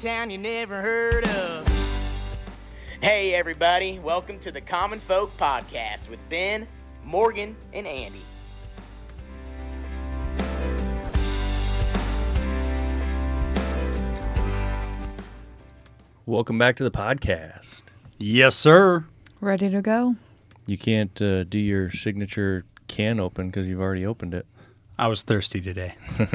town you never heard of. Hey, everybody, welcome to the Common Folk Podcast with Ben, Morgan, and Andy. Welcome back to the podcast. Yes, sir. Ready to go? You can't uh, do your signature can open because you've already opened it. I was thirsty today.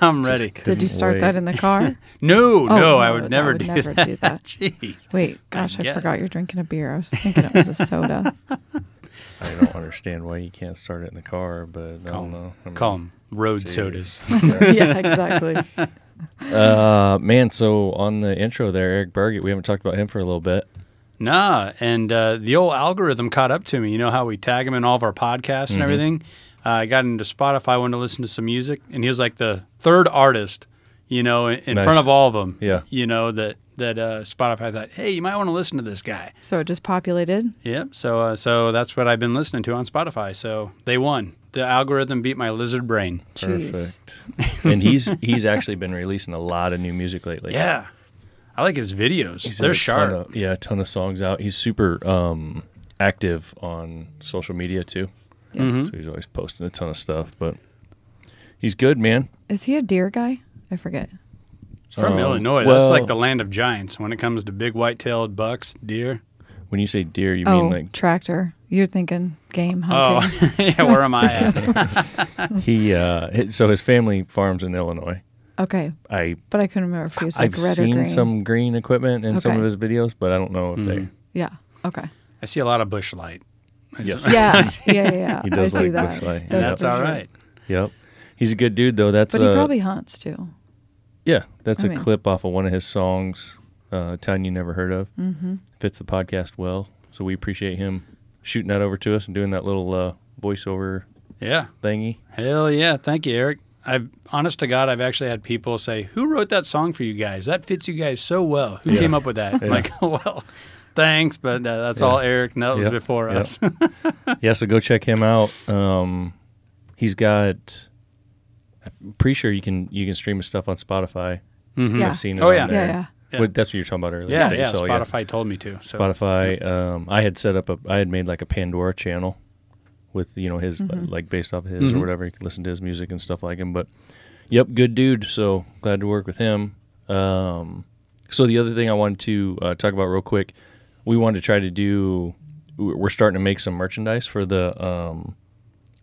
I'm ready. Did you start that in the car? No, no, no, I would I never, would do, never that. do that. Jeez. Wait, gosh, I get it. forgot you're drinking a beer. I was thinking it was a soda. I don't understand why you can't start it in the car, but I don't know. I mean, Call them road Jeez. sodas. yeah, exactly. Uh, man, so on the intro there, Eric Burgett, we haven't talked about him for a little bit. nah, and uh, the old algorithm caught up to me. You know how we tag him in all of our podcasts Mm-hmm. and everything? Uh, I got into Spotify, wanted to listen to some music, and he was like the third artist, you know, in, in Nice. front of all of them. Yeah. You know, that, that uh, Spotify thought, hey, you might want to listen to this guy. So it just populated. Yep. So, uh, so that's what I've been listening to on Spotify. So they won. The algorithm beat my lizard brain. Perfect. and he's he's actually been releasing a lot of new music lately. Yeah. I like his videos. He's They're a sharp. Ton of, yeah, a ton of songs out. He's super um, active on social media too. Yes. Mm-hmm. So he's always posting a ton of stuff. But he's good, man. Is he a deer guy? I forget. He's from Um, Illinois. well- That's like the land of giants when it comes to big white-tailed bucks, deer. When you say deer, you oh, mean like tractor. You're thinking game hunting. Oh, hunting. yeah. Where am I at? he uh so his family farms in Illinois. Okay, I but I couldn't remember if he was like I've red or seen green. some green equipment in some of his videos, but I don't know if Mm-hmm. they Yeah. Okay. I see a lot of Busch Light. I Yes. Yeah. Yeah. Yeah. yeah. He does I see like that. Busch Light. And Yeah. that's for all sure. right. Yep. He's a good dude though. That's But he uh, probably hunts too. yeah, that's I a mean- clip off of one of his songs, uh Town You Never Heard of. Mm-hmm. Fits the podcast well. So we appreciate him shooting that over to us and doing that little uh voiceover Yeah. thingy. Hell yeah. Thank you, Eric. I've honest to God, I've actually had people say, "Who wrote that song for you guys? That fits you guys so well. Who Yeah. came up with that?" I'm Yeah. like, well, thanks, but uh, that's Yeah. all Eric, and that was Yep. before Yep. us. yeah, so go check him out. Um, he's got. I'm pretty sure you can you can stream his stuff on Spotify. Yeah. I've seen it. Oh, on yeah. there. Yeah. Yeah. Yeah. What- that's what you're talking about earlier. yeah, yeah. saw, Spotify told me to. So Spotify. Um, I had set up a. I had made like a Pandora channel with you know his Mm-hmm. like based off of his Mhm. or whatever. You can listen to his music and stuff like him. But yep, good dude. So glad to work with him. Um, so the other thing I wanted to uh, talk about real quick, we wanted to try to do. We're starting to make some merchandise for the um,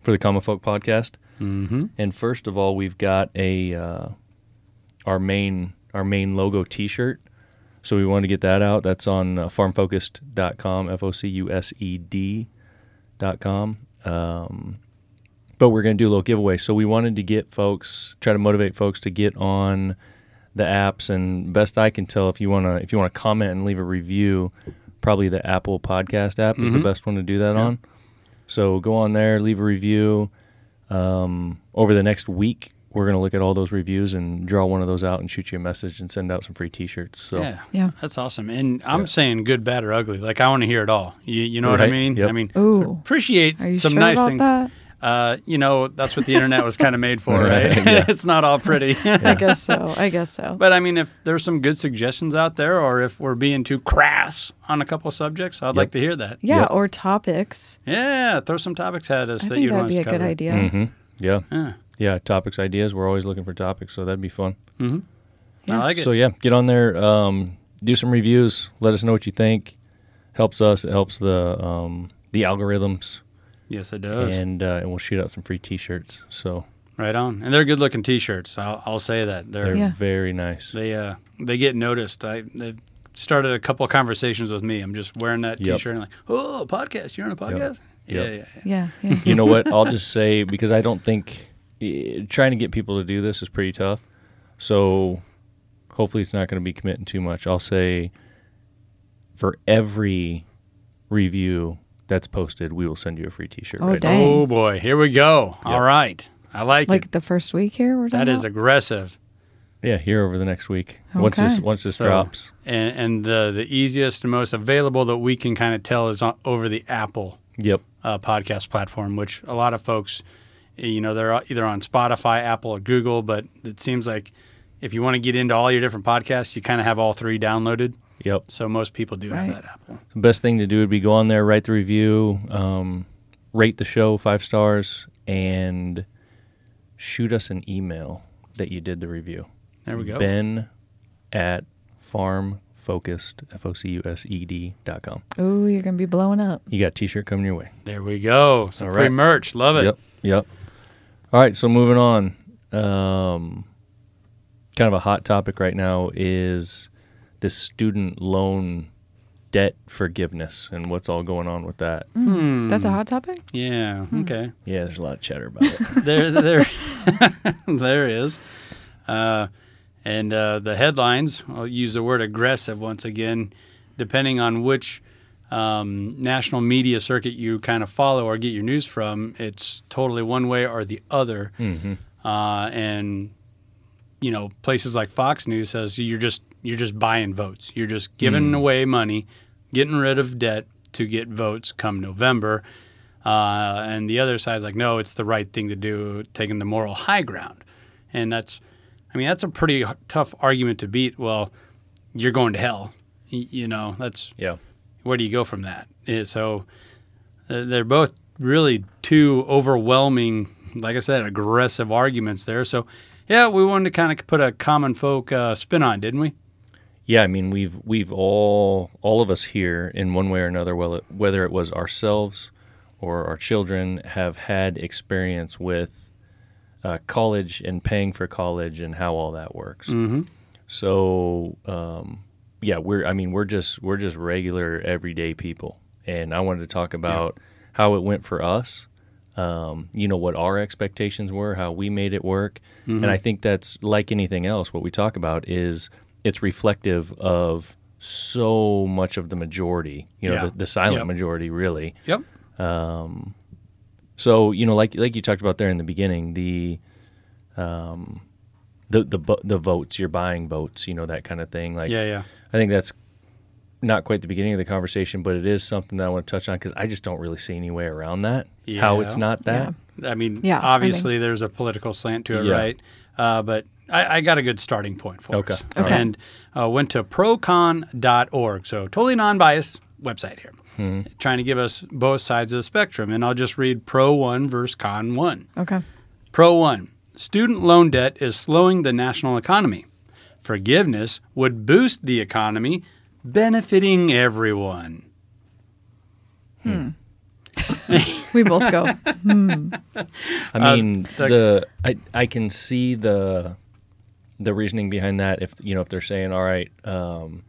for the Common Folk podcast. Mm-hmm. And first of all, we've got a uh, our main our main logo T-shirt. So we wanted to get that out. That's on uh, farmfocused.com, F O C U S E D dot com. Um, but we're going to do a little giveaway. So we wanted to get folks, try to motivate folks to get on the apps. And best I can tell, if you want to, if you want to comment and leave a review, probably the Apple Podcast app is the Mhm. best one to do that on. So go on there, leave a review. Um, over the next week, we're going to look at all those reviews and draw one of those out and shoot you a message and send out some free T-shirts. So Yeah, Yeah. that's awesome. And I'm Yeah. saying good, bad, or ugly. Like I want to hear it all. You, you know what I mean? Yep. I mean, Ooh. appreciate Are you some sure nice about things. that? Uh, you know, that's what the internet was kind of made for, right? Right, yeah. it's not all pretty. I guess so. I guess so. but I mean, if there's some good suggestions out there, or if we're being too crass on a couple subjects, I'd like to hear that. yeah, Yep. or topics. Yeah, throw some topics at us I that think you'd that'd want be to a good cover. idea. hmm yeah, Yeah. yeah. Topics, ideas. We're always looking for topics, so that'd be fun. Mm-hmm. Yeah. I like it. So yeah, get on there, um, do some reviews. Let us know what you think. Helps us. It helps the um, the algorithms, yes, it does. and uh, and we'll shoot out some free T-shirts. So right on. And they're good looking T-shirts. I'll, I'll say that they're they're Yeah. very nice. they uh they get noticed. I they started a couple of conversations with me. I'm just wearing that Yep. T-shirt and like, oh, podcast. You're on a podcast. Yeah, Yep. yeah, yeah. Yeah. yeah. you know what? I'll just say because I don't think trying to get people to do this is pretty tough. So hopefully it's not going to be committing too much. I'll say for every review that's posted, we will send you a free T-shirt. Oh, right dang. Oh boy, here we go. All right, I like, like it. the first week here. We're That talking aggressive. Yeah, here over the next week. Once this once this So- drops. And, and the the easiest and most available that we can kind of tell is on, over the Apple Yep. uh, podcast platform, which a lot of folks, you know, they're either on Spotify, Apple, or Google, but it seems like if you want to get into all your different podcasts, you kind of have all three downloaded. Yep. So most people do have that Apple. The best thing to do would be go on there, write the review, um, rate the show five stars, and shoot us an email that you did the review. There we go. Ben at farmfocused, F O C U S E D dot com. Oh, you're gonna be blowing up. You got a t shirt coming your way. There we go. Some All free right. merch. Love it. Yep. Yep. All right. So moving on. Um, kind of a hot topic right now is this student loan debt forgiveness and what's all going on with that. Hmm. That's a hot topic. Yeah. Okay. Yeah, there's a lot of chatter about it. there, there, there is. Uh, and uh, the headlines, I'll use the word aggressive once again, depending on which um, national media circuit you kind of follow or get your news from, it's totally one way or the other. hmm Uh, and you know, places like Fox News says you're just you're just buying votes. You're just giving away money, getting rid of debt to get votes come November. Uh, and the other side's like, no, it's the right thing to do, taking the moral high ground. And that's, I mean, that's a pretty h- tough argument to beat. Well, you're going to hell. You know, that's Yeah. where do you go from that? Eh, So uh, they're both really two overwhelming, like I said, aggressive arguments there. So yeah, we wanted to kind of put a common folk uh, spin on, didn't we? Yeah, I mean we've we've all all of us here in one way or another, whether it was ourselves or our children, have had experience with uh, college and paying for college and how all that works. Mm-hmm. So um, yeah, we're I mean we're just we're just regular everyday people, and I wanted to talk about how it went for us. Um, you know what our expectations were, how we made it work, and I think that's like anything else. What we talk about is it's reflective of so much of the majority. You know, Yeah. the, the silent Yep. majority, really. Yep. So you know, like like you talked about there in the beginning, the um, the the the votes you're buying votes, you know that kind of thing. Like yeah, yeah. I think that's not quite the beginning of the conversation, but it is something that I want to touch on because I just don't really see any way around that. How it's not that. I mean, Yeah, I obviously there's a political slant to it, Yeah. right? Uh, but I, I got a good starting point for Okay. us. Okay. And uh, went to procon.org. So totally non-biased website here. Hmm. Trying to give us both sides of the spectrum. And I'll just read pro one versus con one. Okay. Pro one student loan debt is slowing the national economy. Forgiveness would boost the economy, benefiting everyone. We both go. I Uh, mean, the- the I I can see the the reasoning behind that. If you know, if they're saying, all right, um,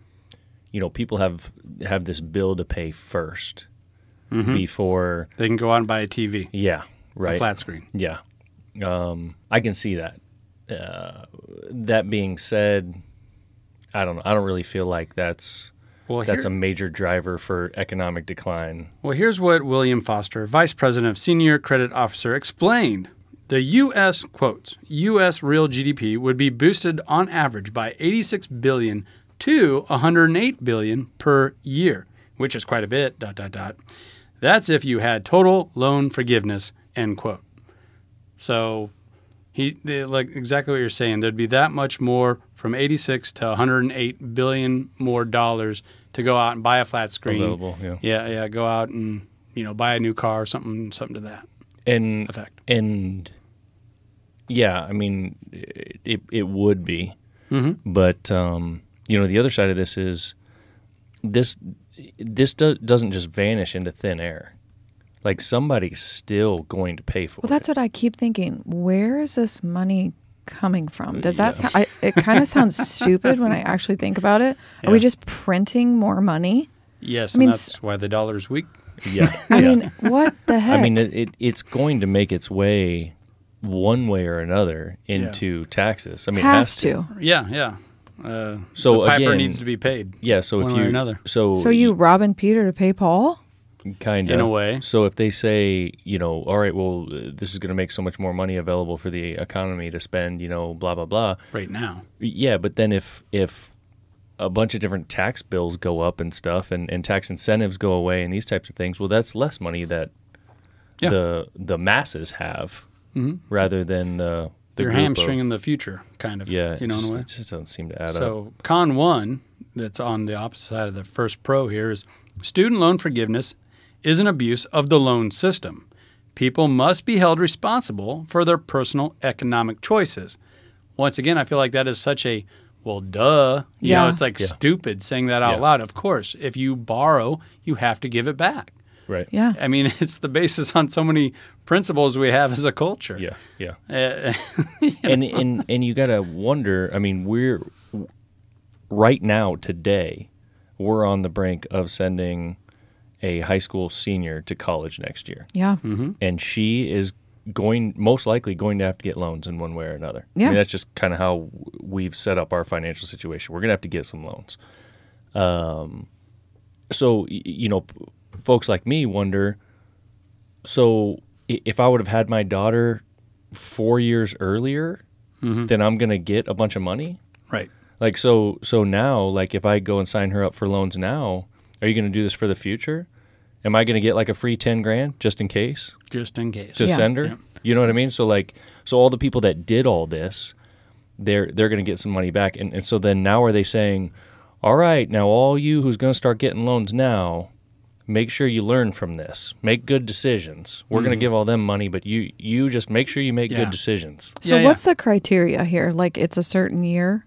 you know, people have have this bill to pay 1st before, They can go out and buy a TV, yeah, right, a flat screen. Yeah, um, I can see that. Uh, that being said, I don't know. I don't really feel like that's Well, that's here- a major driver for economic decline. Well, here's what William Foster, Vice President of Senior Credit Officer, explained. The U.S. quotes U.S. real GDP would be boosted on average by 86 billion to 108 billion per year, which is quite a bit. Dot dot dot. That's if you had total loan forgiveness. End quote. So, he they- like exactly what you're saying. There'd be that much more from 86 to 108 billion more dollars to go out and buy a flat screen. Available, yeah. Yeah, yeah. Go out and you know buy a new car, or something, something to that And effect. and yeah, I mean, it it would be, Mhm. but um, you know, the other side of this is this this do, doesn't just vanish into thin air. Like somebody's still going to pay for it. Well, that's it. what I keep thinking. Where is this money coming from? Does that Yeah. sound? I, it kind of sounds stupid when I actually think about it. Are we just printing more money? Yes, I mean, and s- that's why the dollar's weak. yeah, I yeah. mean, what the heck? I mean, it, it it's going to make its way one way or another into taxes. I mean, it has has to. Yeah, yeah. Uh, So the piper again- needs to be paid. Yeah. So One if way or you another. so So you robbing Peter to pay Paul? kind of In a way. So if they say, you know, all right, well, this is going to make so much more money available for the economy to spend, you know, blah blah blah. right now. Yeah, but then if if a bunch of different tax bills go up and stuff, and, and tax incentives go away, and these types of things, well, that's less money that Yeah. the the masses have Mhm. rather than the the you're group of- hamstringing the future, kind of. Yeah, you know, it in just, a way. it just doesn't seem to add up. So con one, that's on the opposite side of the first pro here, is student loan forgiveness is an abuse of the loan system. People must be held responsible for their personal economic choices. Once again, I feel like that is such a well, duh. You know, Yeah. it's like Yeah. stupid saying that out Yeah. loud. Of course, if you borrow, you have to give it back. Right. Yeah. I mean, it's the basis on so many principles we have as a culture. Yeah. Yeah. Uh, and and and you gotta wonder. I mean, we're right now today, we're on the brink of sending a high school senior to college next year, Yeah. Mm-hmm. and she is going most likely going to have to get loans in one way or another. I Yeah. mean, that's just kind of how we've set up our financial situation. We're gonna have to get some loans. Um, so you know, p- folks like me wonder. So if I would have had my daughter four years earlier, mm-hmm. then I'm gonna get a bunch of money. right. Like so, so now, like if I go and sign her up for loans now, are you gonna do this for the future? Am I gonna get like a free ten grand just in case Just in case. to Yeah. send her? Yeah. You know what I mean? So like, so all the people that did all this, they're they're gonna get some money back, and, and so then now are they saying, all right, now all you who's gonna start getting loans now, make sure you learn from this, make good decisions. We're gonna mm-hmm. give all them money, but you you just make sure you make. Yeah. good decisions. So Yeah, what's the criteria here? Like it's a certain year,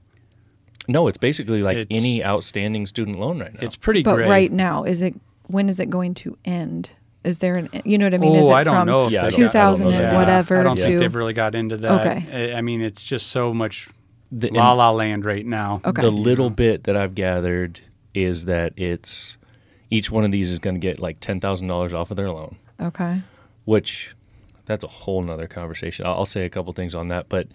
No, it's basically like It's- any outstanding student loan right now. It's pretty but gray. right now, is it when is it going to end? Is there an you know what I mean? Oh, is it I don't from know if Yeah, I I don't 2000 know and that. whatever I don't to think they've really got into that. Okay. I I mean, it's just so much The- la la land right now. Okay. The little bit that I've gathered is that it's each one of these is going to get like ten thousand dollars off of their loan, okay. which that's a whole nother conversation. I'll, I'll say a couple things on that, but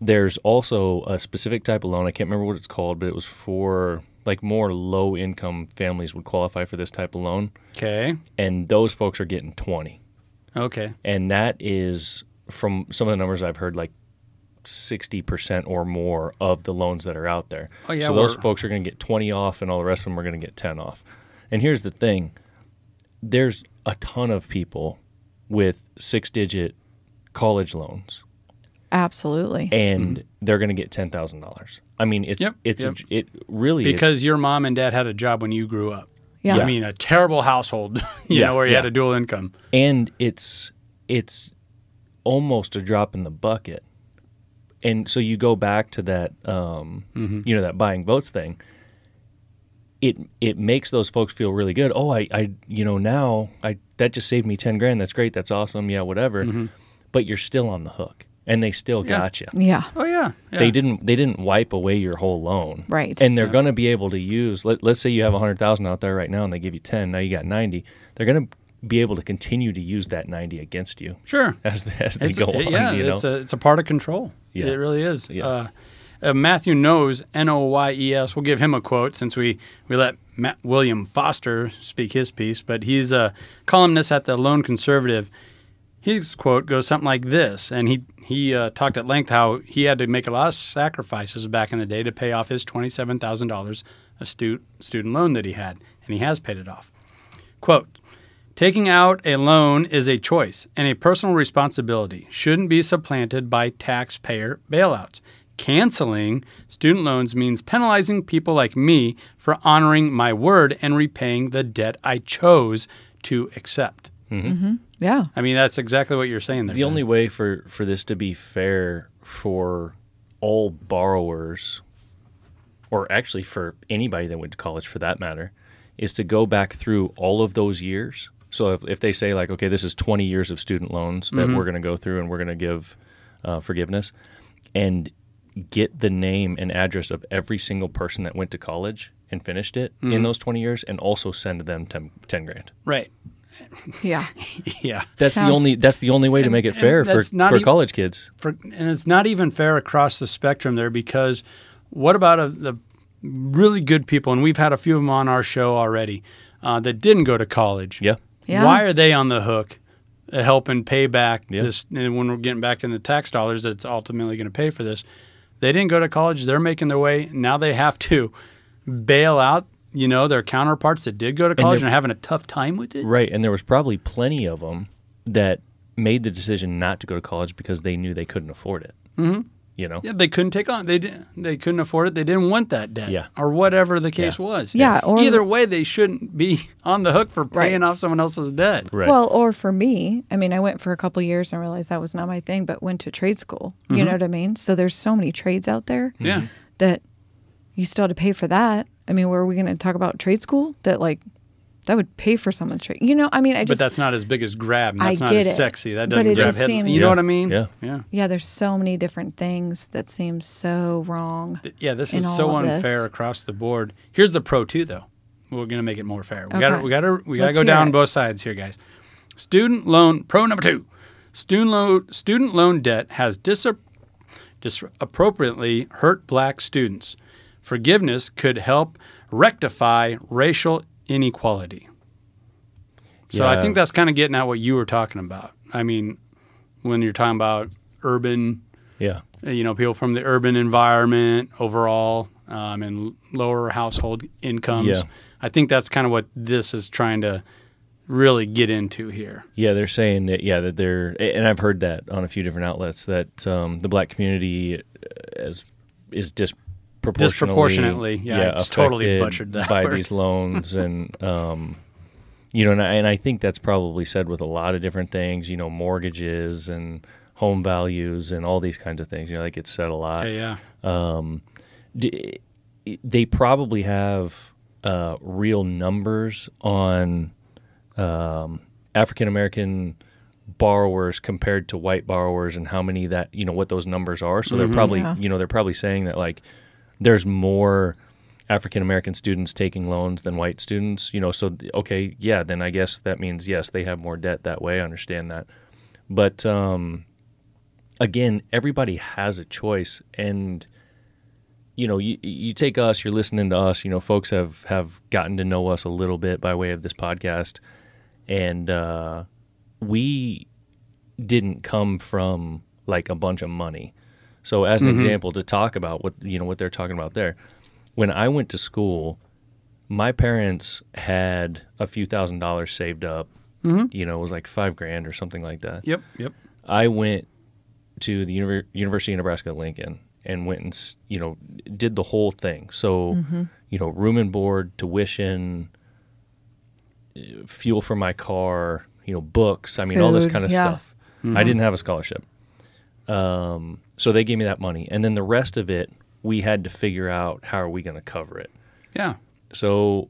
there's also a specific type of loan. I can't remember what it's called, but it was for like more low income families would qualify for this type of loan, Okay. and those folks are getting twenty, Okay. and that is from some of the numbers I've heard like. 60% or more of the loans that are out there. Oh, yeah, so those folks are going to get 20 off and all the rest of them are going to get 10 off. And here's the thing. There's a ton of people with six-digit college loans Absolutely. and they're going to get $10,000. I mean, it's Yep, it's yep. A, it really Because your mom and dad had a job when you grew up. yeah. I mean, a terrible household, you Yeah, know, where you had a dual income. and it's it's almost a drop in the bucket. And so you go back to that, um, Mm-hmm. you know, that buying votes thing. It it makes those folks feel really good. Oh, I, I you know now I that just saved me ten grand. That's great. That's awesome. Yeah, whatever. But you're still on the hook, and they still Mm-hmm. Yeah. got you. yeah. Oh yeah. yeah. They didn't they didn't wipe away your whole loan. Right. And they're going to be able to use let, let's say you have a 100,000 out there right now and they give you 10, now you got 90. They're going to be able to continue to use that 90 against you Sure. as as they It's go a, on, yeah, you know. it's a it's a part of control. Yeah. It really is. Yeah. Uh, uh, Matthew Noyes N O Y E S. We'll give him a quote since we we let Matt William Foster speak his piece, but he's a columnist at the Lone Conservative. His quote goes something like this, and he he uh, talked at length how he had to make a lot of sacrifices back in the day to pay off his twenty seven thousand dollars of stu- student loan that he had, and he has paid it off. Quote. Taking out a loan is a choice and a personal responsibility, shouldn't be supplanted by taxpayer bailouts. Canceling student loans means penalizing people like me for honoring my word and repaying the debt I chose to accept. Mm-hmm. Mm-hmm. Yeah. I mean, that's exactly what you're saying there. the Dan. only way for for this to be fair for all borrowers or actually for anybody that went to college for that matter is to go back through all of those years so if, if they say like okay this is 20 years of student loans that mm-hmm. we're going to go through and we're going to give uh, forgiveness and get the name and address of every single person that went to college and finished it in those 20 years and also send them 10, 10 grand right. Yeah. Yeah. that's the only that's the only way to make it fair for, not for even- college kids for, and it's not even fair across the spectrum there because what about a, the really good people, and we've had a few of them on our show already uh, that didn't go to college. yeah Yeah. Why are they on the hook, uh, helping pay back Yeah. this? And when we're getting back in the tax dollars, that's ultimately going to pay for this. They didn't go to college; they're making their way. Now they have to bail out, you know, their counterparts that did go to college and, they're- are having a tough time with it. Right, and there was probably plenty of them that made the decision not to go to college because they knew they couldn't afford it. Mm-hmm. You know, Yeah, they couldn't take on. They didn't. They couldn't afford it. They didn't want that debt. Yeah. Or whatever the case Yeah. was. Yeah, or- either way, they shouldn't be on the hook for paying Right. off someone else's debt. right? Well, or for me, I mean, I went for a couple years and realized that was not my thing, but went to trade school. You mm-hmm. know what I mean? So there's so many trades out there Yeah. that you still had to pay for that. I mean, were we going to talk about trade school that like that would pay for someone's trade? You know, I mean, I just. But that's not as big as grab. And I that's not get as it. sexy. That doesn't it grab just head. seems- You know what I mean? Yeah. Yeah. yeah. There's so many different things that seem so wrong. Yeah, this in is so all of unfair this. across the board. Here's the pro too, though. We're gonna make it more fair. We Okay. got to we got to we got to Let's go down it. both sides here, guys. Student loan pro number two. Student loan student loan debt has disap- disappropriately hurt black students. Forgiveness could help rectify racial inequality. So I think that's kind of getting at what you were talking about. I mean, when you're talking about urban yeah, uh, you know, people from the urban environment overall um, and lower household incomes. Yeah. I think that's kind of what this is trying to really get into here. yeah. They're saying that yeah that they're and I've heard that on a few different outlets that um, the black community as is is disproportionately Disproportionately, yeah, it's totally butchered that by word. these loans and um, you know and I, and I think that's probably said with a lot of different things. You know, mortgages and home values and all these kinds of things. You know, like it's said a lot. Yeah, yeah. d- they probably have uh, real numbers on um, African American borrowers compared to white borrowers and how many that you know what those numbers are. So they're probably Yeah. you know they're probably saying that like there's more African American students taking loans than white students. You know, so okay, yeah, then I guess that means yes they have more debt that way. I understand that, but um, again, everybody has a choice and you know, you, you take us, you're listening to us, you know, folks have, have gotten to know us a little bit by way of this podcast. And uh, we didn't come from like a bunch of money. So as an mm-hmm. example, to talk about what, you know, what they're talking about there, when I went to school, my parents had a few thousand dollars saved up. Mm-hmm. You know, it was like five grand or something like that. Yep, yep. I went to the Univer- University of Nebraska Lincoln and went and you know did the whole thing. So Mm-hmm. you know room and board, tuition, fuel for my car, you know books. I mean all this kind of yeah. stuff. I mm-hmm. didn't have a scholarship, um, so they gave me that money, and then the rest of it we had to figure out how are we going to cover it. Yeah. So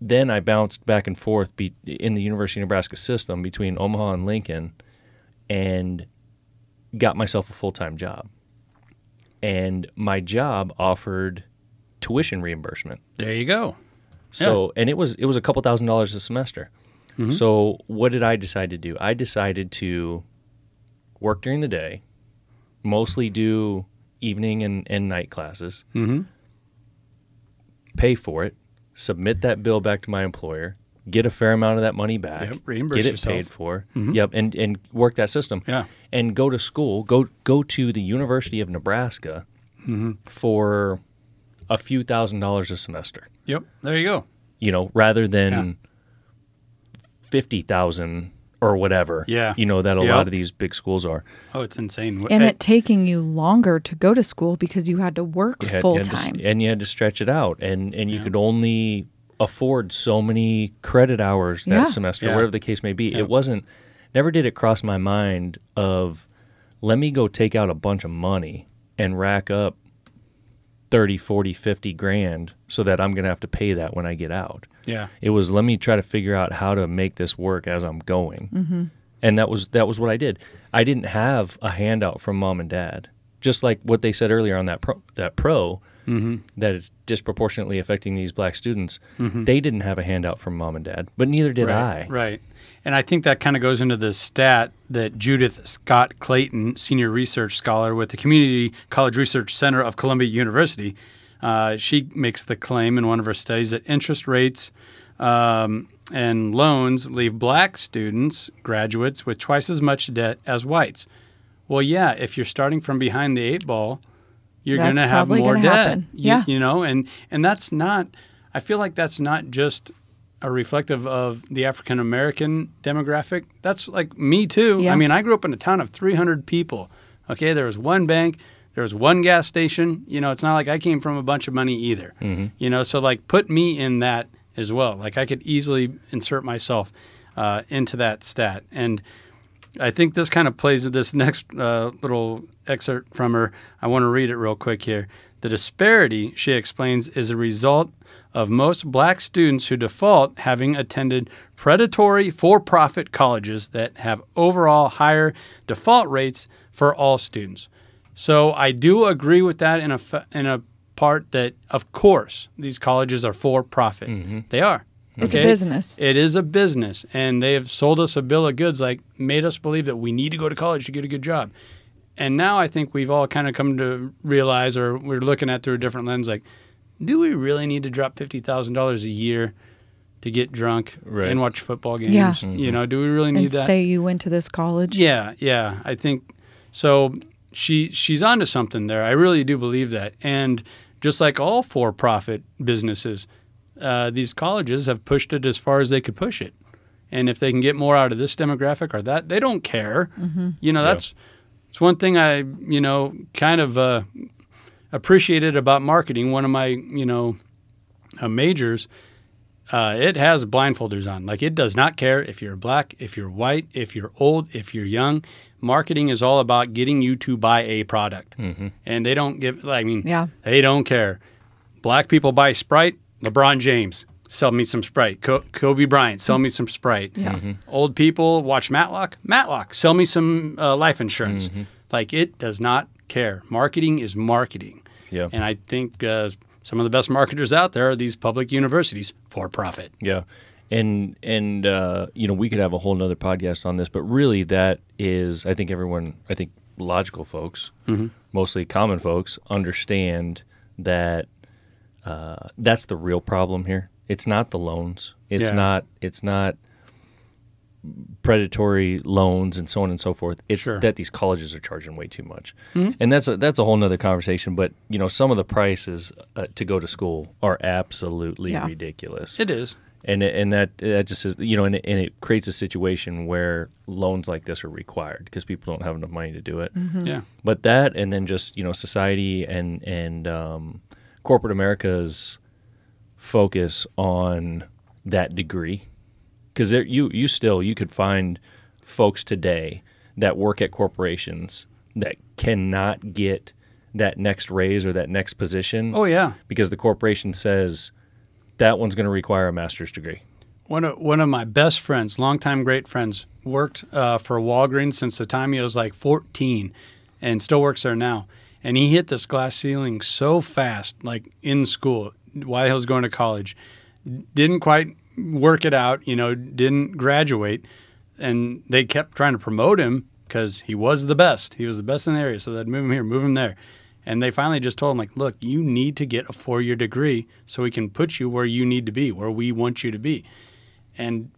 then I bounced back and forth be, in the University of Nebraska system between Omaha and Lincoln and got myself a full time job. And my job offered tuition reimbursement. There you go. So and it was it was a couple thousand dollars a semester. So what did I decide to do? I decided to work during the day, mostly do evening and, and night classes, Mm-hmm. pay for it, submit that bill back to my employer, get a fair amount of that money back, Yep, reimburse get it yourself. paid for, yep, and and work that system, Yeah. and go to school, go go to the University of Nebraska Mm-hmm. for a few thousand dollars a semester, Yep. There you go. you know, rather than Yeah. fifty thousand or whatever, Yeah. you know that a Yep. lot of these big schools are. Oh, it's insane. And Eh, it taking you longer to go to school because you had to work had- full had to time. and you had to stretch it out, and and you could only afford so many credit hours that Yeah. semester, Yeah. whatever the case may be. Yeah. It wasn't. Never did it cross my mind of, let me go take out a bunch of money and rack up 30, 40, 50 grand so that I'm going to have to pay that when I get out. yeah. It was let me try to figure out how to make this work as I'm going, Mm-hmm. and that was that was what I did. I didn't have a handout from mom and dad, just like what they said earlier on that pro, that pro that is disproportionately affecting these black students. They didn't have a handout from mom and dad, but neither did right, I. Right. And I think that kind of goes into the stat that Judith Scott Clayton, senior research scholar with the Community College Research Center of Columbia University, uh, she makes the claim in one of her studies that interest rates um, and loans leave black students, graduates, with twice as much debt as whites. Well, yeah, if you're starting from behind the eight ball, you're going to have more debt. happen. You- Yeah. you know, and and that's not. I feel like that's not just a reflective of the African American demographic. That's like me too. Yeah. I mean, I grew up in a town of 300 people. Okay, there was one bank, there was one gas station. You know, it's not like I came from a bunch of money either. You know, so like put me in that as well. Like I could easily insert myself uh, into that stat. And I think this kind of plays this next uh, little excerpt from her. I want to read it real quick here. The disparity, she explains, is a result of most black students who default having attended predatory for profit colleges that have overall higher default rates for all students. So I do agree with that in a, in a part that, of course, these colleges are for profit. Mm-hmm. They are. It's a business. It is a business, and they have sold us a bill of goods, like made us believe that we need to go to college to get a good job. And now I think we've all kind of come to realize, or we're looking at through a different lens, like, do we really need to drop fifty thousand dollars a year to get drunk Right. and watch football games? Yeah. You know, do we really need and that? say you went to this college. Yeah, yeah. I think so. She she's onto something there. I really do believe that. And just like all for-profit businesses, uh, these colleges have pushed it as far as they could push it. And if they can get more out of this demographic or that, they don't care. You know, that's it's one thing I you know kind of uh, appreciated about marketing. One of my you know uh, majors uh, it has blindfolders on. Like it does not care if you're black, if you're white, if you're old, if you're young. Marketing is all about getting you to buy a product, and they don't give. I mean, Yeah. they don't care. Black people buy Sprite. LeBron James, sell me some Sprite. Co- Kobe Bryant, sell me some Sprite. Yeah. Old people watch Matlock. Matlock, sell me some uh, life insurance. Like it does not care. Marketing is marketing. Yeah. And I think uh, some of the best marketers out there are these public universities for profit. Yeah. And and uh, you know, we could have a whole nother podcast on this, but really that is I think everyone I think logical folks, mostly common folks, understand that uh, that's the real problem here. It's not the loans. It's Yeah. not it's not predatory loans and so on and so forth. It's Sure. that these colleges are charging way too much, and that's a, that's a whole nother conversation. But you know, some of the prices uh, to go to school are absolutely Yeah. ridiculous It is. and and that that just is you know and it, and it creates a situation where loans like this are required because people don't have enough money to do it. Yeah. But that and then just you know society and and um, corporate America's focus on that degree because you you still you could find folks today that work at corporations that cannot get that next raise or that next position Oh yeah. because the corporation says that one's going to require a master's degree. One of one of my best friends, longtime great friends, worked uh, for Walgreens since the time he was like 14, and still works there now. And he hit this glass ceiling so fast, like in school, while he was going to college. Didn't quite work it out, you know, didn't graduate, and they kept trying to promote him because he was the best. He was the best in the area, so they'd move him here, move him there. And they finally just told him, like, look, you need to get a four year degree so we can put you where you need to be, where we want you to be. And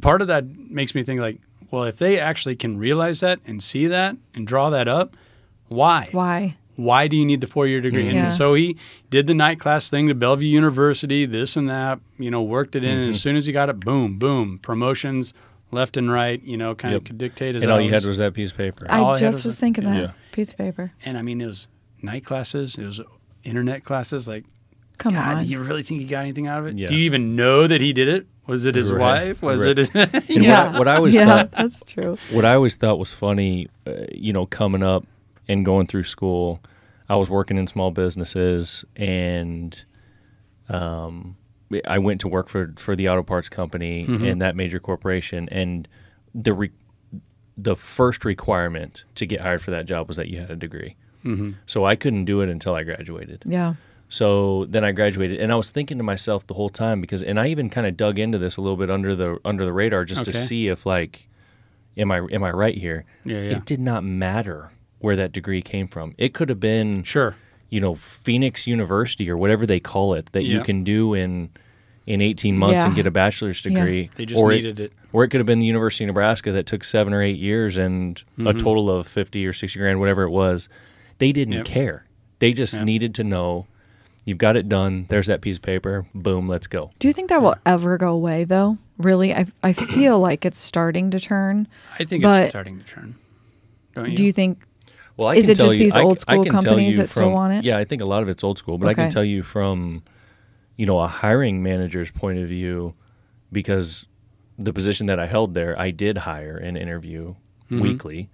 part of that makes me think, like, well, if they actually can realize that and see that and draw that up, why? Why? Why do you need the four year degree? Yeah. And so he did the night class thing to Bellevue University, this and that, you know, worked it in. And as soon as he got it, boom, boom, promotions left and right, you know, kind Yep. of could dictate his and all you had was that piece of paper. All I I just was was thinking that Yeah. piece of paper. and I mean, it was night classes, it was internet classes. Like, Come God, on. do you really think he got anything out of it? Yeah. Do you even know that he did it? Was it his Right. wife? Was Right. it his. And what I- yeah. what I always yeah, thought- that's true. what I always thought was funny, uh, you know, coming up and going through school, I was working in small businesses and um, I went to work for, for the auto parts company and that major corporation. And the re- the first requirement to get hired for that job was that you had a degree. So I couldn't do it until I graduated. Yeah. So then I graduated, and I was thinking to myself the whole time because, and I even kind of dug into this a little bit under the under the radar just to see if like, am I am I right here? Yeah, yeah. It did not matter where that degree came from. It could have been, Sure. you know, Phoenix University or whatever they call it that you can do in in 18 months and get a bachelor's Yeah. degree. They just or needed it. Or it could have been the University of Nebraska that took seven or eight years and Mm-hmm. a total of 50 or 60 grand, whatever it was. They didn't Yep. care. They just Yep. needed to know you've got it done. There's that piece of paper. Boom, let's go. Do you think that will ever go away, though? Really, I I feel like it's starting to turn. I think But- it's starting to turn. Don't you? Do you think Well, I Is can it tell just you- these I c- old school companies you that still from- want it? Yeah, I think a lot of it's old school, but I can tell you from, you know, a hiring manager's point of view, because the position that I held there, I did hire and interview Mm-hmm. weekly,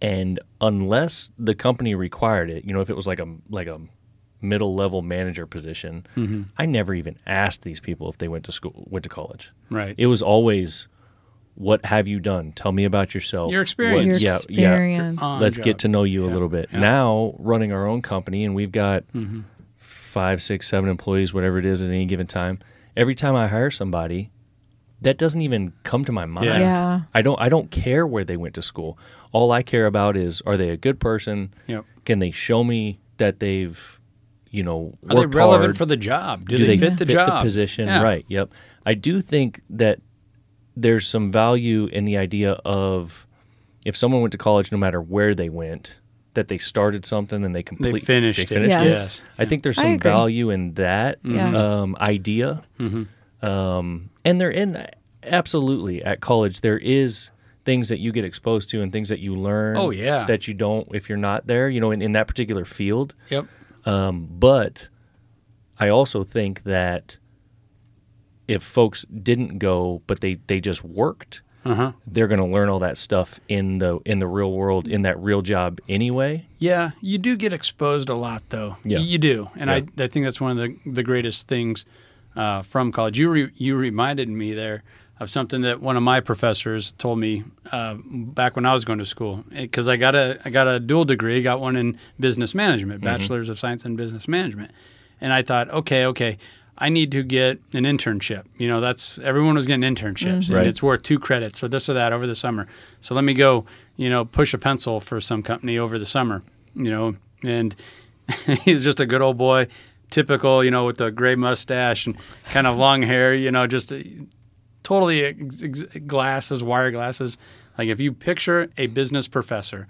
and unless the company required it, you know, if it was like a like a middle level manager position, Mm-hmm. I never even asked these people if they went to school, went to college. Right. It was always, "What have you done? Tell me about yourself. Your What- experience. Your yeah, yeah experience. On let's get to know you a little bit. yeah. Now, running our own company, and we've got Mm-hmm. five, six, seven employees, whatever it is at any given time. Every time I hire somebody, that doesn't even come to my mind. Yeah. Yeah. I don't. I don't care where they went to school. All I care about is are they a good person? Yep. Can they show me that they've, you know, Are they relevant hard? for the job? Do, do they, they fit the job? position Yeah. right yep i do think that there's some value in the idea of if someone went to college no matter where they went that they started something and they complete finished it. finished Yes. i think there's some value in that Yeah. um, idea um, and they're in absolutely at college there is things that you get exposed to and things that you learn Oh, yeah. that you don't if you're not there you know in, in that particular field Yep. um, but I also think that if folks didn't go, but they, they just worked, Uh-huh. they're going to learn all that stuff in the in the real world in that real job anyway. Yeah, you do get exposed a lot, though. Yeah. You do, and Yeah. I, I think that's one of the, the greatest things uh, from college. You re, you reminded me there of something that one of my professors told me uh, back when I was going to school because I got a I got a dual degree, got one in business management, bachelor's of science in business management, and I thought, okay, okay. I need to get an internship. You know, that's everyone was getting internships, and mm-hmm. Right. it's worth two credits or this or that over the summer. So let me go, you know, push a pencil for some company over the summer, you know, and he's just a good old boy, typical, you know, with the gray mustache and kind of long hair, you know, just totally ex- ex- glasses, wire glasses. Like if you picture a business professor,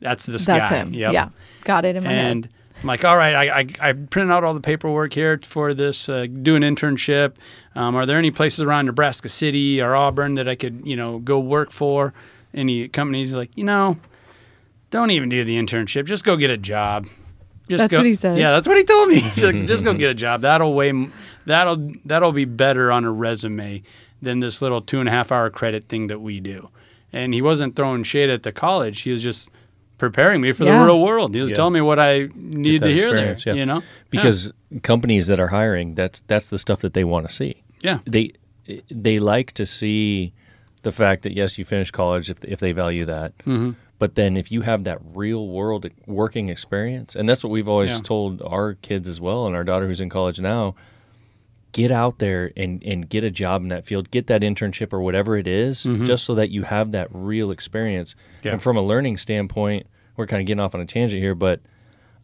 that's this That's guy. him. Yep. Yeah. Got it in my And head. I'm like, all right, I, I, I printed out all the paperwork here for this, uh, do an internship. Um, are there any places around Nebraska City or Auburn that I could, you know, go work for? Any companies like, you know, don't even do the internship. Just go get a job. Just That's go- what he said. Yeah, that's what he told me. He's like, just go get a job. That'll weigh, that'll that'll be better on a resume than this little two and a half hour credit thing that we do. And he wasn't throwing shade at the college. He was just preparing me for Yeah. the real world. He was Yeah. telling me what I need to hear there. yeah. You know, Because companies that are hiring, that's that's the stuff that they want to see. yeah, They they like to see the fact that yes, you finished college if if they value that. Mm-hmm. But then if you have that real world working experience, and that's what we've always Yeah. told our kids as well, and our daughter who's in college now, get out there and, and get a job in that field, get that internship or whatever it is, just so that you have that real experience. Yeah. And from a learning standpoint, we're kind of getting off on a tangent here, but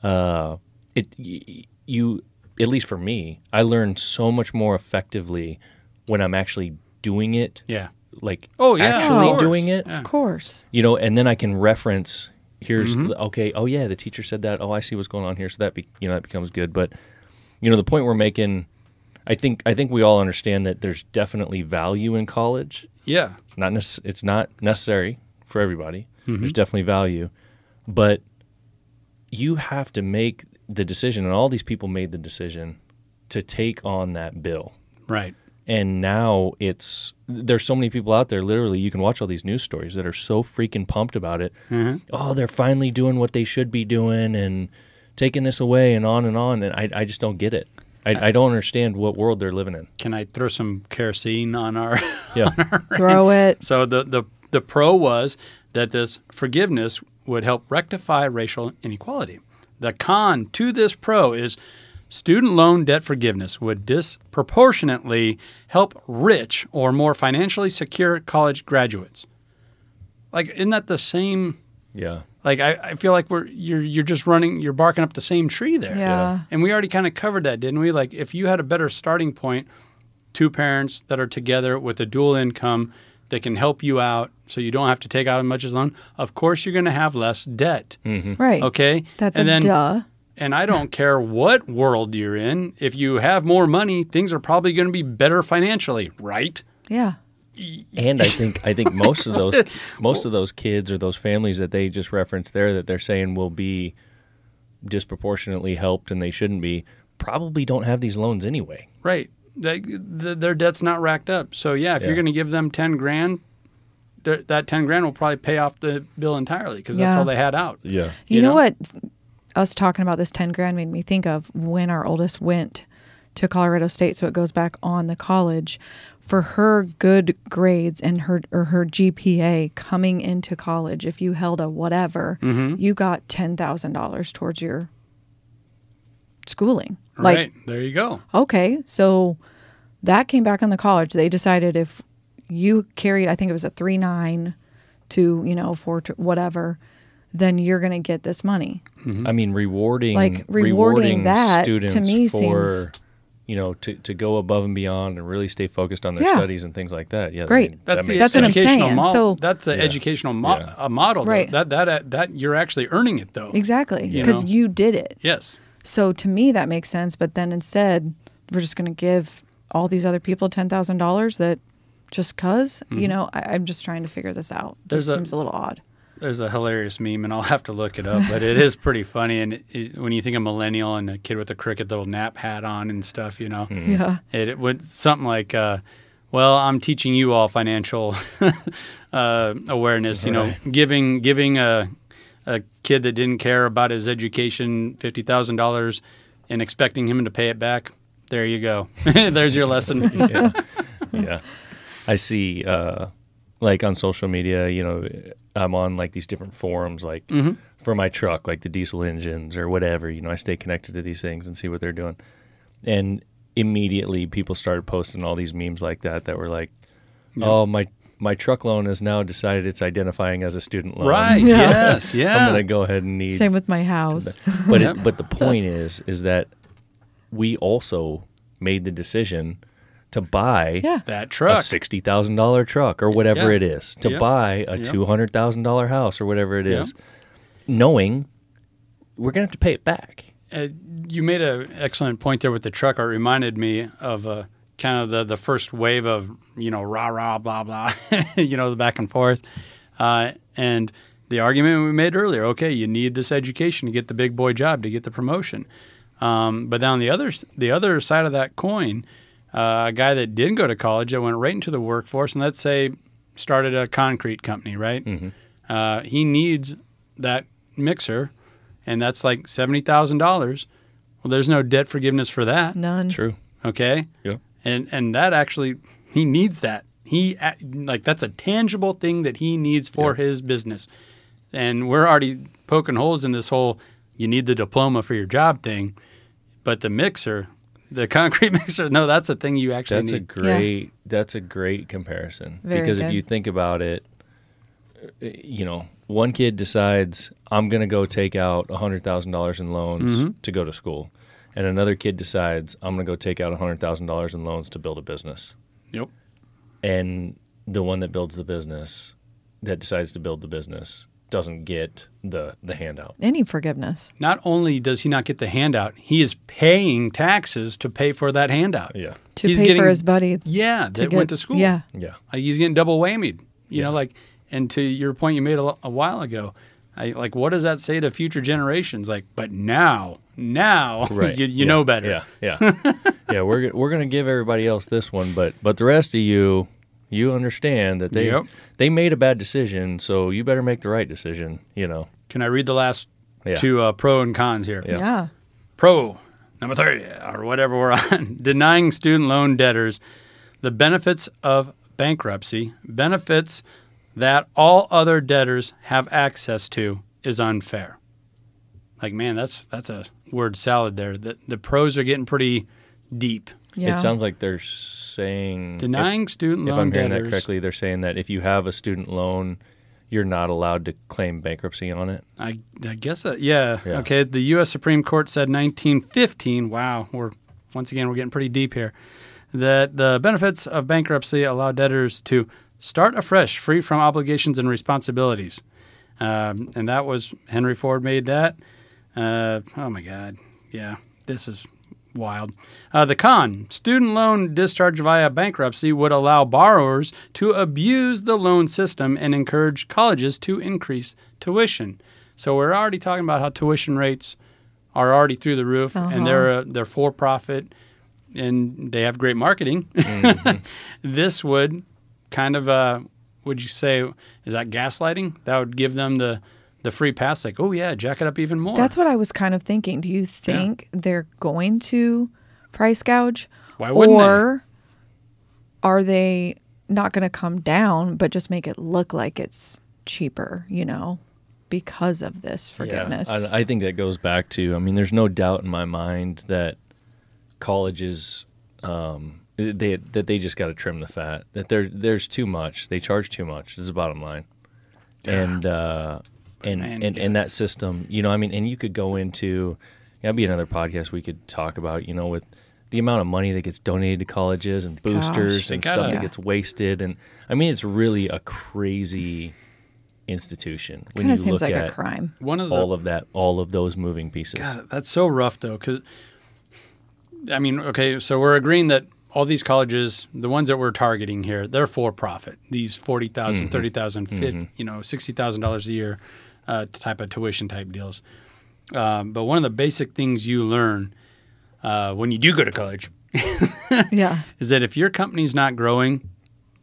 uh, it you at least for me, I learn so much more effectively when I'm actually doing it, yeah. like Oh, yeah, actually doing it, Yeah. Of course. you know, and then I can reference. Here's Mm-hmm. okay. Oh yeah, the teacher said that. Oh, I see what's going on here. So that be, you know that becomes good. But you know the point we're making, I think I think we all understand that there's definitely value in college. Yeah. It's not nece- it's not necessary for everybody. Mm-hmm. There's definitely value, but you have to make the decision, and all these people made the decision to take on that bill Right. and now it's there's so many people out there literally you can watch all these news stories that are so freaking pumped about it oh they're finally doing what they should be doing and taking this away and on and on and i, I just don't get it I, I don't understand what world they're living in Can I throw some kerosene on our? yeah Throw it. so the the the pro was that this forgiveness would help rectify racial inequality. The con to this pro is student loan debt forgiveness would disproportionately help rich or more financially secure college graduates. Like, isn't that the same? yeah Like, I, I feel like we're you're you're just running, you're barking up the same tree there. Yeah. And we already kind of covered that, didn't we? Like, if you had a better starting point, two parents that are together with a dual income that can help you out so you don't have to take out as much as loan, of course you're going to have less debt. Mm-hmm. Right. Okay? That's and a then, duh. And I don't care what world you're in, if you have more money, things are probably going to be better financially, right? Yeah. And I think I think most of those most of those kids or those families that they just referenced there that they're saying will be disproportionately helped and they shouldn't be probably don't have these loans anyway. Right. They, the, their debt's not racked up. So yeah, if Yeah. you're going to give them ten grand, that ten grand will probably pay off the bill entirely because that's all they had out. Yeah. You, You know? know? what? Us talking about this 10 grand made me think of when our oldest went to Colorado State. So it goes back on the college. For her good grades and her or her GPA coming into college, if you held a whatever, Mm-hmm. you got ten thousand dollars towards your schooling. right. Like, There you go. okay, so that came back on the college. They decided if you carried, I think it was a three nine to you know four to whatever, then you're going to get this money. I mean, rewarding Like, rewarding that, to me, for seems- you know to, to go above and beyond and really stay focused on their Yeah. studies and things like that. Yeah, I Great. mean, That's that the makes That's what I'm educational saying. model. So- that's the Yeah. educational mo- Yeah. uh, model. though. Right. That that that you're actually earning it though. Exactly, You because know? you did it. Yes. So to me, that makes sense. But then instead, we're just going to give all these other people ten thousand dollars that just because you know I, I'm just trying to figure this out. Mm-hmm. There's This a- seems a little odd. There's a hilarious meme, and I'll have to look it up, but it is pretty funny. And it, it, when you think of millennial and a kid with a cricket little nap hat on and stuff, you know, Yeah. it, it would something like, uh, "Well, I'm teaching you all financial uh, awareness." You know, giving giving a a kid that didn't care about his education fifty thousand dollars and expecting him to pay it back. There you go. There's your lesson. yeah. yeah. I see, uh, like on social media, you know, I'm on like these different forums, like mm-hmm. for my truck, like the diesel engines or whatever. You know, I stay connected to these things and see what they're doing. And immediately people started posting all these memes like that that were like, oh, my. My truck loan has now decided it's identifying as a student loan. right? Yeah. Yes. Yeah. I'm gonna go ahead and need Same with my house. but Yep. it, but the point is is that we also made the decision to buy Yeah. that truck, a sixty thousand dollar truck or whatever Yeah. it is to Yep. buy a Yep. two hundred thousand dollar house or whatever it is, Yep. knowing we're gonna have to pay it back. Uh, you made an excellent point there with the truck. It reminded me of uh, kind of the, the first wave of, you know, rah, rah, blah, blah, you know, the back and forth. Uh, and the argument we made earlier okay, you need this education to get the big boy job, to get the promotion. Um, but on the other, the other side of that coin, uh, a guy that didn't go to college that went right into the workforce and let's say started a concrete company, right? Uh, he needs that mixer, and that's like seventy thousand dollars. Well, there's no debt forgiveness for that. None. True. Okay, Yeah. and and that actually he needs that. He like that's a tangible thing that he needs for his business, and we're already poking holes in this whole you need the diploma for your job thing, but the mixer, the concrete mixer, no, that's a thing you actually That's a need. great. That's a great comparison Very because if you think about it, uh, you know, one kid decides I'm going to go take out hundred thousand dollars in loans Mm-hmm. to go to school, and another kid decides I'm going to go take out hundred thousand dollars in loans to build a business. Yep. and the one that builds the business that decides to build the business doesn't get the the handout. Any forgiveness. Not only does he not get the handout, he is paying taxes to pay for that handout. Yeah, To He's pay getting- for his buddy. Yeah, to that get, went to school. Yeah. yeah, Like he's getting double whammied. You know, like, and to your point you made a, a while ago, I like, what does that say to future generations? Like, but now, now, right. you, you Yeah, know better. Yeah, yeah, yeah. We're we're gonna give everybody else this one, but but the rest of you, you understand that they Yep. they made a bad decision, so you better make the right decision. You know. Can I read the last Yeah. two uh, pro and cons here? Yeah. Yeah. Pro number three, or whatever we're on, denying student loan debtors the benefits of bankruptcy, benefits that all other debtors have access to, is unfair. Like, man, that's that's a word salad there. The, the pros are getting pretty deep. Yeah. It sounds like they're saying Denying student If, if I'm hearing debtors. that correctly, they're saying that if you have a student loan, you're not allowed to claim bankruptcy on it. I, I guess that, yeah. Yeah. Okay. The U.S. Supreme Court said 1915. Wow. We're once again we're getting pretty deep here. That the benefits of bankruptcy allow debtors to start afresh, free from obligations and responsibilities. Um, and that was Henry Ford made that. Uh, oh my God. Yeah. This is Wild. Uh, the con student loan discharge via bankruptcy would allow borrowers to abuse the loan system and encourage colleges to increase tuition. So we're already talking about how tuition rates are already through the roof, and they're uh, they're for profit, and they have great marketing. this would kind of uh, would you say is that gaslighting? That would give them the the free pass, like oh yeah, jack it up even more. That's what I was kind of thinking. Do you think they're going to price gouge? Why wouldn't they? or are they not going to come down, but just make it look like it's cheaper, you know, because of this forgiveness? I, I think that goes back to. I mean, there's no doubt in my mind that colleges, um, they that they just got to trim the fat. That there there's too much. They charge too much. Is the bottom line. And uh, and man, and, yeah. and that system, you know, I mean, and you could go into. That'd be another podcast we could talk about. You know, with the amount of money that gets donated to colleges and boosters they and gotta- stuff that Yeah. gets wasted, and I mean, it's really a crazy institution when kind of seems look like at a crime. one of the all of that, all of those moving pieces. God, that's so rough though, because I mean, okay, so we're agreeing that all these colleges, the ones that we're targeting here, they're for profit. These forty thousand, mm-hmm. thirty thousand, fifty, mm-hmm. you know, sixty thousand dollars a year uh, type of tuition type deals. Um, but one of the basic things you learn uh, when you do go to college Yeah. is that if your company's not growing,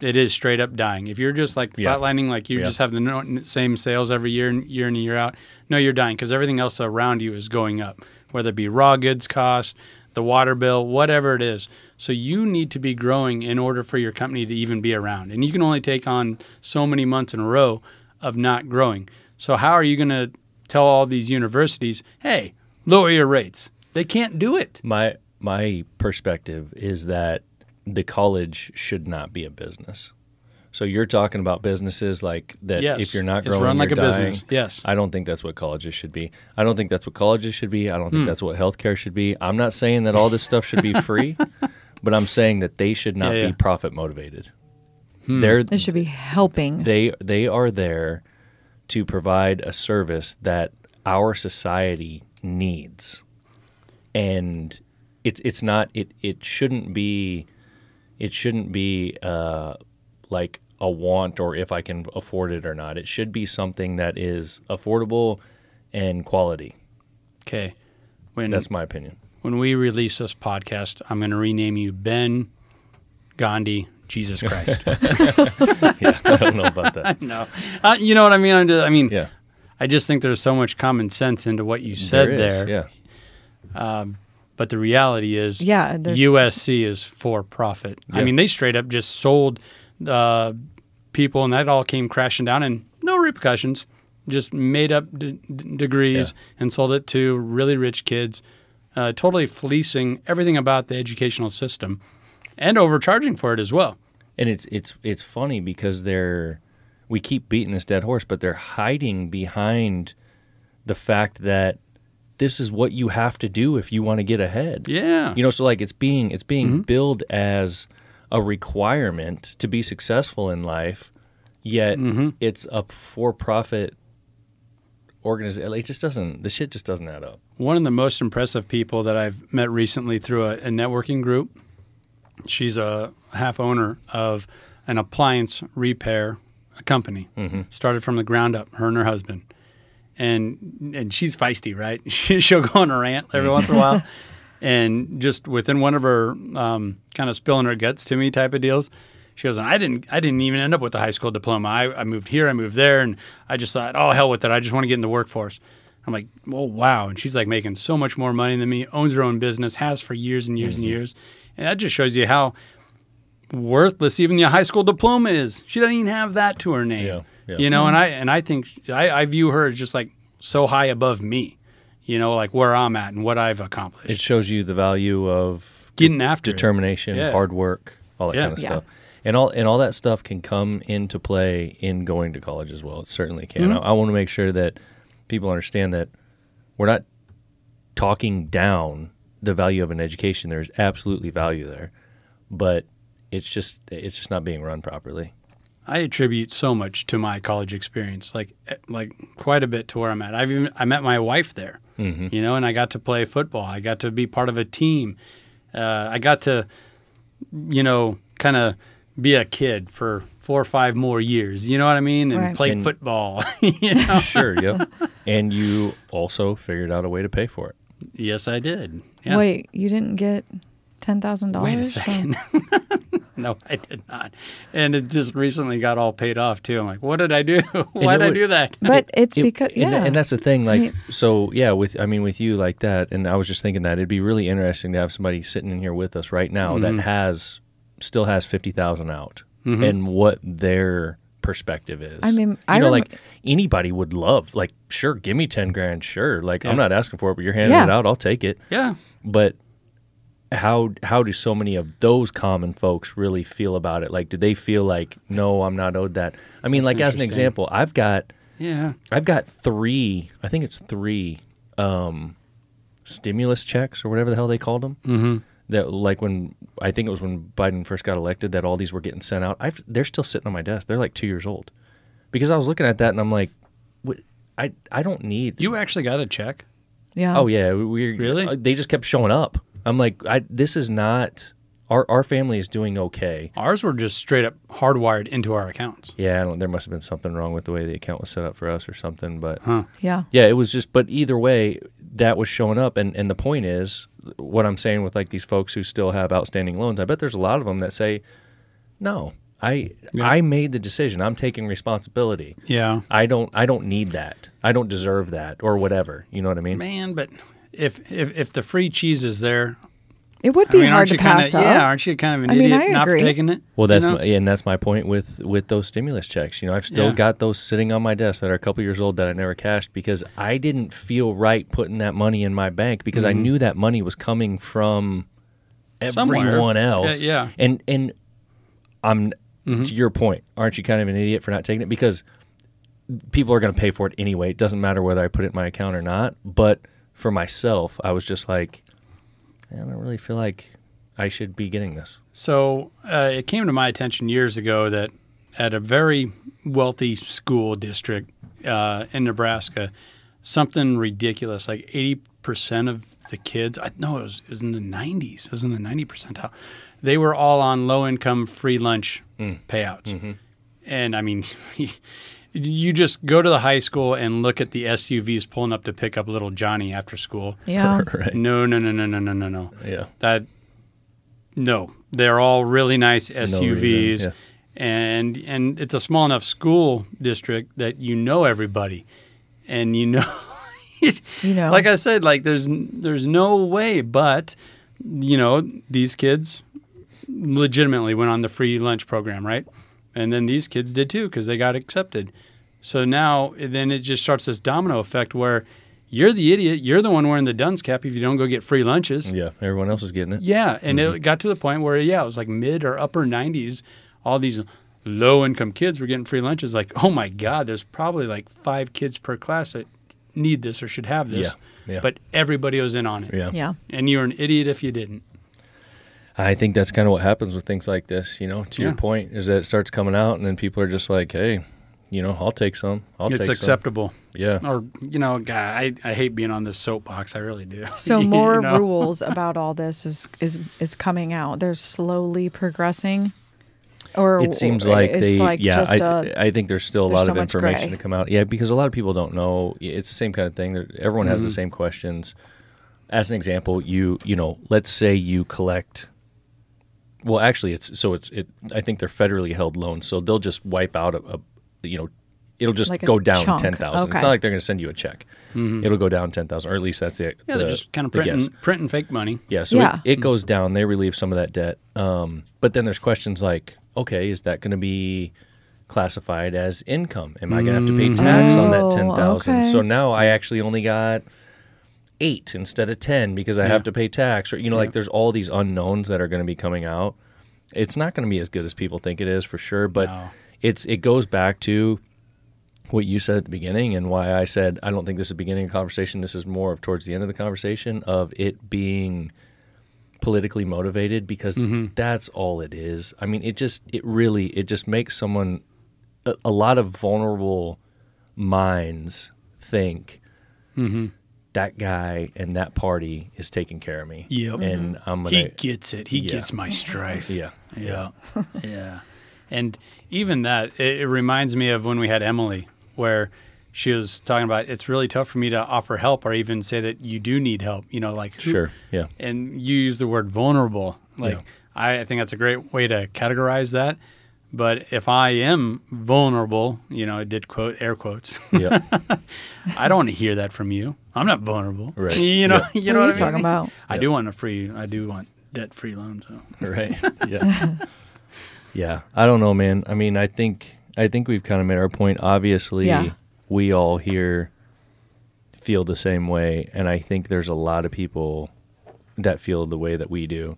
it is straight up dying. If you're just like Yeah. flatlining, like you Yeah. just have the same sales every year, and year in and year out, no, you're dying because everything else around you is going up, whether it be raw goods cost, the water bill, whatever it is. So you need to be growing in order for your company to even be around, and you can only take on so many months in a row of not growing. So how are you going to tell all these universities, hey, lower your rates? They can't do it. My my perspective is that the college should not be a business. So you're talking about businesses like that. Yes. If you're not growing, It's growing, run like you're a dying. business. Yes. I don't think that's what colleges should be. I don't think that's what colleges should be. I don't think that's what healthcare should be. I'm not saying that all this stuff should be free, but I'm saying that they should not Yeah, yeah. be profit motivated. Hmm. They're They should be helping. they they are there to provide a service that our society needs and it's it's not it it shouldn't be it shouldn't be uh, like a want or if I can afford it or not. It should be something that is affordable and quality. Okay. When That's my opinion. when we release this podcast, I'm going to rename you Ben Gandhi Jesus Christ. Yeah, I don't know about that. no, uh, you know what I mean. I'm just, I mean, Yeah, I just think there's so much common sense into what you said there there. is, Yeah, But the reality is, Yeah, USC is for profit. I mean, they straight up just sold uh, people, and that all came crashing down, and no repercussions. Just made up d- d- degrees and sold it to really rich kids, uh, totally fleecing everything about the educational system, and overcharging for it as well. And it's it's it's funny because they're we keep beating this dead horse, but they're hiding behind the fact that this is what you have to do if you want to get ahead. Yeah, You know, so like it's being it's being mm-hmm. billed as a requirement to be successful in life, yet mm-hmm. it's a for-profit organization. It just doesn't. The shit just doesn't add up. One of the most impressive people that I've met recently through a, a networking group. She's a half owner of an appliance repair company. Mm-hmm. Started from the ground up, her and her husband. And and she's feisty, right? She'll go on a rant every mm-hmm. once in a while. And just within one of her um, kind of spilling her guts to me type of deals, she goes, I didn't I didn't even end up with a high school diploma. I, I moved here, I moved there, and I just thought, oh hell with it. I just want to get in the workforce. I'm like, well, wow. And she's like making so much more money than me, owns her own business, has for years and years and mm-hmm. years. And that just shows you how worthless even the high school diploma is. She doesn't even have that to her name. Yeah, yeah. You know, and I and I think I, I view her as just like so high above me, you know, like where I'm at and what I've accomplished. It shows you the value of Getting after it. determination, Yeah. hard work, all that Yeah. kind of Yeah. stuff. And all and all that stuff can come into play in going to college as well. It certainly can. Mm-hmm. I, I want to make sure that people understand that we're not talking down the value of an education. There's absolutely value there, but it's just it's just not being run properly. I attribute so much to my college experience, like eh, like quite a bit to where I'm at. I've even I met my wife there, you know, and I got to play football. I got to be part of a team. Uh, I got to, you know, kind of be a kid for four or five more years. You know what I mean? And Right. play And- football. you know? Sure, yep. And you also figured out a way to pay for it. Yes, I did. Yeah. Wait, you didn't get ten thousand dollars? Wait a second. no, I did not. And it just recently got all paid off too. I'm like, what did I do? Why did I do that? But it's It- because and, yeah, and that's the thing like mean- so yeah with i mean with you like that and i was just thinking that it'd be really interesting to have somebody sitting in here with us right now Mm-hmm. that has still has 50000 out and what their perspective is I mean, you I know rem- like anybody would love like sure give me 10 grand sure like i'm not asking for it but you're handing Yeah. it out i'll take it yeah. but how how do so many of those common folks really feel about it like do they feel like no i'm not owed that i mean like as an example i've got Yeah. I've got three. I think it's three um, stimulus checks or whatever the hell they called them. Mm-hmm. That like when I think it was when Biden first got elected that all these were getting sent out. I've, they're still sitting on my desk. They're like two years old because I was looking at that and I'm like, what? I I don't need. You actually got a check? yeah. oh yeah, we, we Really? uh, They just kept showing up. I'm like, I this is not. Our our family is doing okay. Ours were just straight up hardwired into our accounts. Yeah, I don't, there must have been something wrong with the way the account was set up for us or something, but. huh. yeah. Yeah, it was just, but either way, that was showing up. And, and the point is, what I'm saying with like these folks who still have outstanding loans, I bet there's a lot of them that say, no, I Yeah. I made the decision. I'm taking responsibility. Yeah. I don't I don't need that. I don't deserve that or whatever. You know what I mean? Man, but if if if the free cheese is there, It would I be mean, hard to you kind pass of up. yeah? Aren't you kind of an I mean, idiot I not for taking it? Well, that's you know? my, and that's my point with with those stimulus checks. You know, I've still Yeah. got those sitting on my desk that are a couple years old that I never cashed because I didn't feel right putting that money in my bank because I knew that money was coming from Mm-hmm. Somewhere. everyone Yeah, else. yeah. And and I'm Mm-hmm. to your point. Aren't you kind of an idiot for not taking it because people are going to pay for it anyway. It doesn't matter whether I put it in my account or not. But for myself, I was just like, I don't really feel like I should be getting this. So uh, it came to my attention years ago that at a very wealthy school district uh, in Nebraska, something ridiculous like eighty percent of the kids. I know it was, it was in the nineties. It was in the ninety percentile. They were all on low income free lunch payouts, and I mean. You just go to the high school and look at the SUVs pulling up to pick up little Johnny after school. Yeah. right. No, no, no, no, no, no, no, no. Yeah. That no, they're all really nice SUVs, reason, yeah. and and it's a small enough school district that you know everybody, and you know, You know. like I said, like there's there's no way, but you know these kids legitimately went on the free lunch program, right? And then these kids did too because they got accepted. So now then it just starts this domino effect where you're the idiot, you're the one wearing the dunce cap if you don't go get free lunches. Yeah. Everyone else is getting it. Yeah, and it mm-hmm. got to the point where yeah, it was like mid or upper 90s. All these low income kids were getting free lunches. Like, oh my god, there's probably like five kids per class that need this or should have this. Yeah, yeah. But everybody was in on it. Yeah. yeah. And you're an idiot if you didn't. I think that's kind of what happens with things like this. You know, to your point, is that it starts coming out, and then people are just like, "Hey, you know, I'll take some. I'll it's take acceptable. some." Yeah, Or you know, God, I, I hate being on this soapbox. I really do. So You more know? rules about all this is is is coming out. They're slowly progressing. Or it seems like it's they. like yeah, just I, a, I think there's still a there's lot so of information gray. to come out. Yeah, because a lot of people don't know. It's the same kind of thing. There- Everyone has the Mm-hmm. same questions. As an example, you you know, let's say you collect. Well, actually, it's so it's it. I think they're federally held loans, so they'll just wipe out a, a you know, it'll just Like go down chunk. ten thousand. It's not like they're going to send you a check. It'll go down ten thousand, or at least that's it. Mm-hmm. Yeah, they're just kind of printing printing fake money. Yeah, so Yeah. It, it goes down. They relieve some of that debt. Um, but then there's questions like, okay, is that going to be classified as income? Am I going to have to pay tax on Oh, that ten thousand? okay. So now I actually only got eight instead of ten because I have to pay tax. Or you know, like there's all these unknowns that are going to be coming out. It's not going to be as good as people think it is for sure. But No. it's it goes back to what you said at the beginning and why I said I don't think this is the beginning of the conversation. This is more of towards the end of the conversation of it being politically motivated because Mm-hmm. that's all it is. I mean, it just it really it just makes someone a, a lot of vulnerable minds think that guy and that party is taking care of me. Yep. And mm-hmm. I'm gonna He gets it. He Yeah. gets my strife. Yeah. Yeah. yeah. And even that, it, it reminds me of when we had Emily, where she was talking about it's really tough for me to offer help or even say that you do need help. You know, like who- Sure. Yeah. And you use the word vulnerable. Like Yeah. I, I think that's a great way to categorize that. But if I am vulnerable, you know, I did quote air quotes. Yeah. I don't want to hear that from you. I'm not vulnerable. Right. You know, Yeah. you what know are you what I mean? talking about? I do want a free. I do want debt free loans. So. right. Yeah. yeah. I don't know, man. I mean, I think I think we've kind of made our point. Obviously, Yeah. we all here feel the same way, and I think there's a lot of people that feel the way that we do.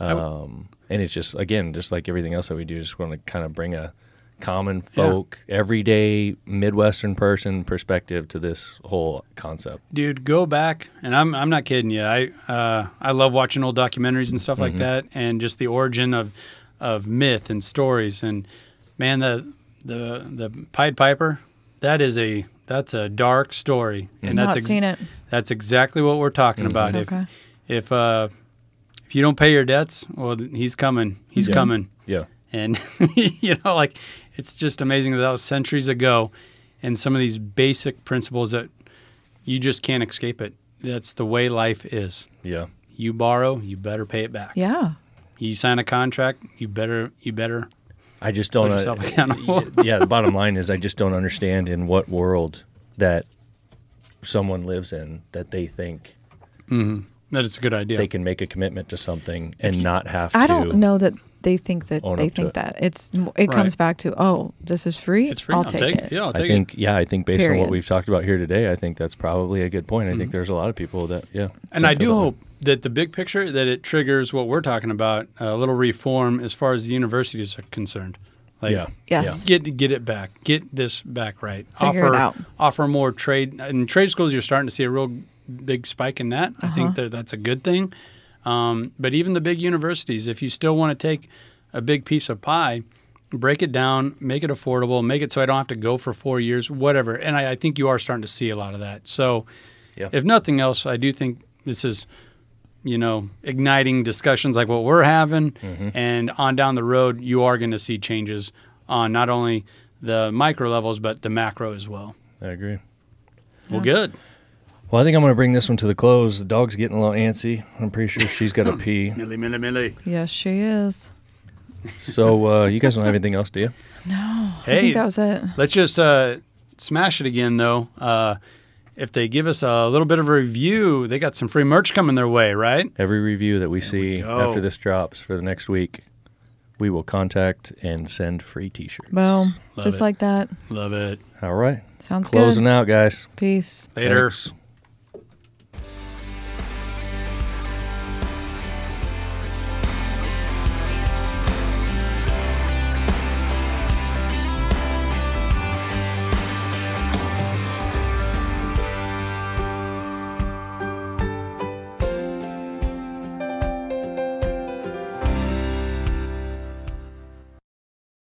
w- Um, and it's just again, just like everything else that we do, just want to kind of bring a common folk, everyday Midwestern person perspective to this whole concept. Dude, go back, and I'm I'm not kidding you. I uh, I love watching old documentaries and stuff like that, and just the origin of of myth and stories. And man, the the the Pied Piper, that is a that's a dark story, and that's Not seen it. that's exactly what we're talking about. Okay. If if uh if you don't pay your debts, well, he's coming. He's Yeah. coming. Yeah. And you know, like it's just amazing that that was centuries ago, and some of these basic principles that you just can't escape it. That's the way life is. Yeah. You borrow, you better pay it back. Yeah. You sign a contract, you better you better I just don't. Uh, yeah, the bottom line is I just don't understand in what world that someone lives in that they think that it's a good idea. they can make a commitment to something and not have I to. I don't know that they think that they think it. that it's it comes back to oh this is free it's free. I'll, I'll, take, it. Yeah, I'll I think it. yeah, I think based on what we've talked about here today, I think that's probably a good point. I think mm-hmm. there's a lot of people that yeah. And I do that hope that the big picture that it triggers what we're talking about, a little reform as far as the universities are concerned. Like, Yeah. Yes. Get get it back. Get this back right. Figure it out. offer more trade in trade schools. You're starting to see a real big spike in that. I Uh-huh. think that that's a good thing. Um, but even the big universities, if you still want to take a big piece of pie, break it down, make it affordable, make it so I don't have to go for four years, whatever. And I, I think you are starting to see a lot of that. So, Yeah. if nothing else, I do think this is you know, igniting discussions like what we're having. And on down the road, you are going to see changes on not only the micro levels, but the macro as well. I agree. Well, good. Well, I think I'm going to bring this one to the close. The dog's getting a little antsy. I'm pretty sure she's got to pee. Millie, millie, millie. Yes, she is. So uh, you guys don't have anything else, do you? I Hey, think that was it. let's just uh, smash it again, though. Uh, if they give us a little bit of a review, they got some free merch coming their way, right? Every review that we see go. after this drops for the next week, we will contact and send free T-shirts. Boom. Love Just it. like that. Love it. All right. Sounds Closing good. Closing out, guys. Peace. Later. Thanks.